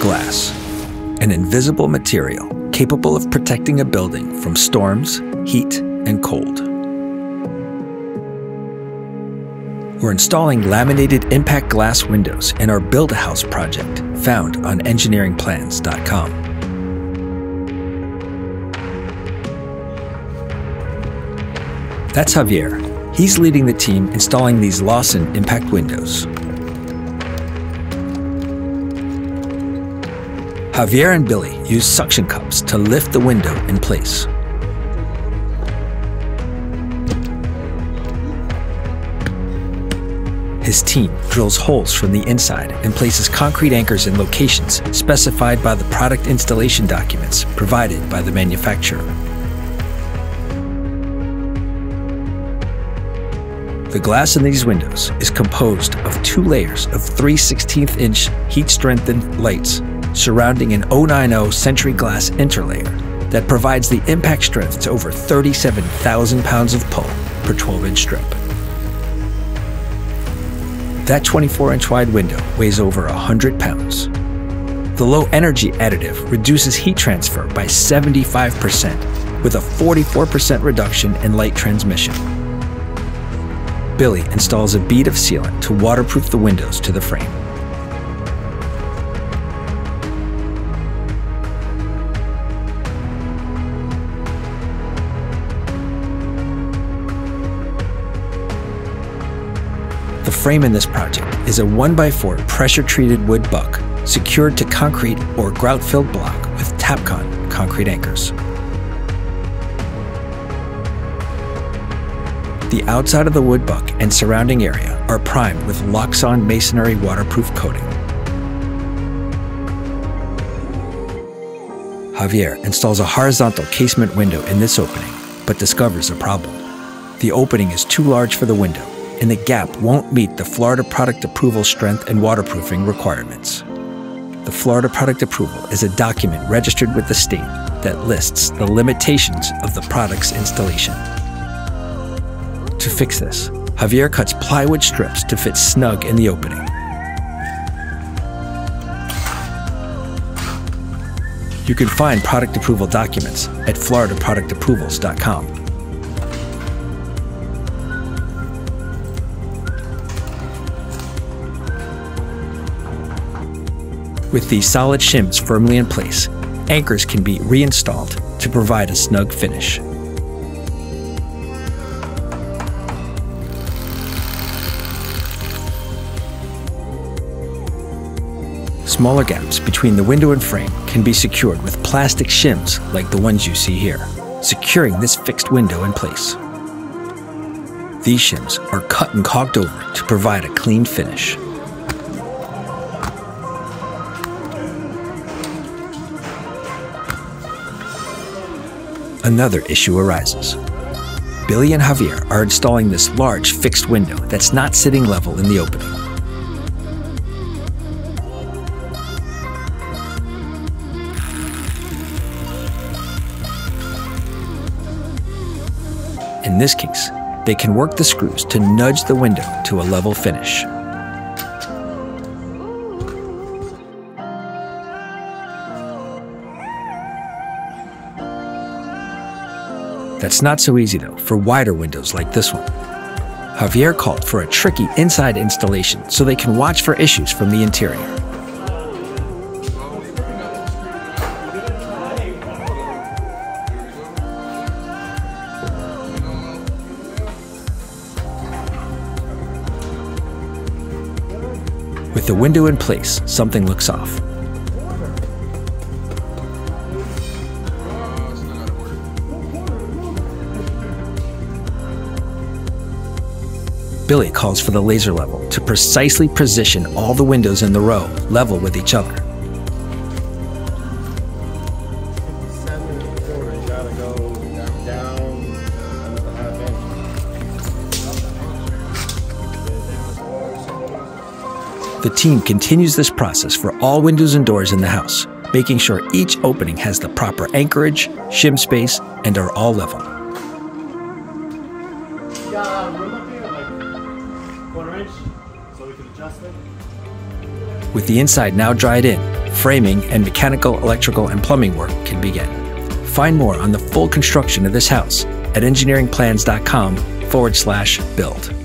Glass, an invisible material capable of protecting a building from storms, heat, and cold. We're installing laminated impact glass windows in our Build a House project found on engineeringplans.com. That's Javier. He's leading the team installing these Lawson impact windows. Javier and Billy use suction cups to lift the window in place. His team drills holes from the inside and places concrete anchors in locations specified by the product installation documents provided by the manufacturer. The glass in these windows is composed of two layers of 3 16th inch heat strengthened lites surrounding an 090 SentryGlas interlayer that provides the impact strength to over 37,000 pounds of pull per 12 inch strip. That 24 inch wide window weighs over 100 pounds. The low energy additive reduces heat transfer by 75%, with a 44% reduction in light transmission. Billy installs a bead of sealant to waterproof the windows to the frame. Frame in this project is a 1x4 pressure treated wood buck secured to concrete or grout filled block with Tapcon concrete anchors. The outside of the wood buck and surrounding area are primed with Loxon masonry waterproof coating. Javier installs a horizontal casement window in this opening, but discovers a problem. The opening is too large for the window, and the gap won't meet the Florida Product Approval strength and waterproofing requirements. The Florida Product Approval is a document registered with the state that lists the limitations of the product's installation. To fix this, Javier cuts plywood strips to fit snug in the opening. You can find product approval documents at floridaproductapprovals.com. With the solid shims firmly in place, anchors can be reinstalled to provide a snug finish. Smaller gaps between the window and frame can be secured with plastic shims like the ones you see here, securing this fixed window in place. These shims are cut and caulked over to provide a clean finish. Another issue arises. Billy and Javier are installing this large fixed window that's not sitting level in the opening. In this case, they can work the screws to nudge the window to a level finish. That's not so easy though for wider windows like this one. Javier called for a tricky inside installation so they can watch for issues from the interior. With the window in place, something looks off. Billy calls for the laser level to precisely position all the windows in the row level with each other. The team continues this process for all windows and doors in the house, making sure each opening has the proper anchorage, shim space, and are all level. With the inside now dried in, framing, and mechanical, electrical, and plumbing work can begin. Find more on the full construction of this house at engineeringplans.com forward slash build.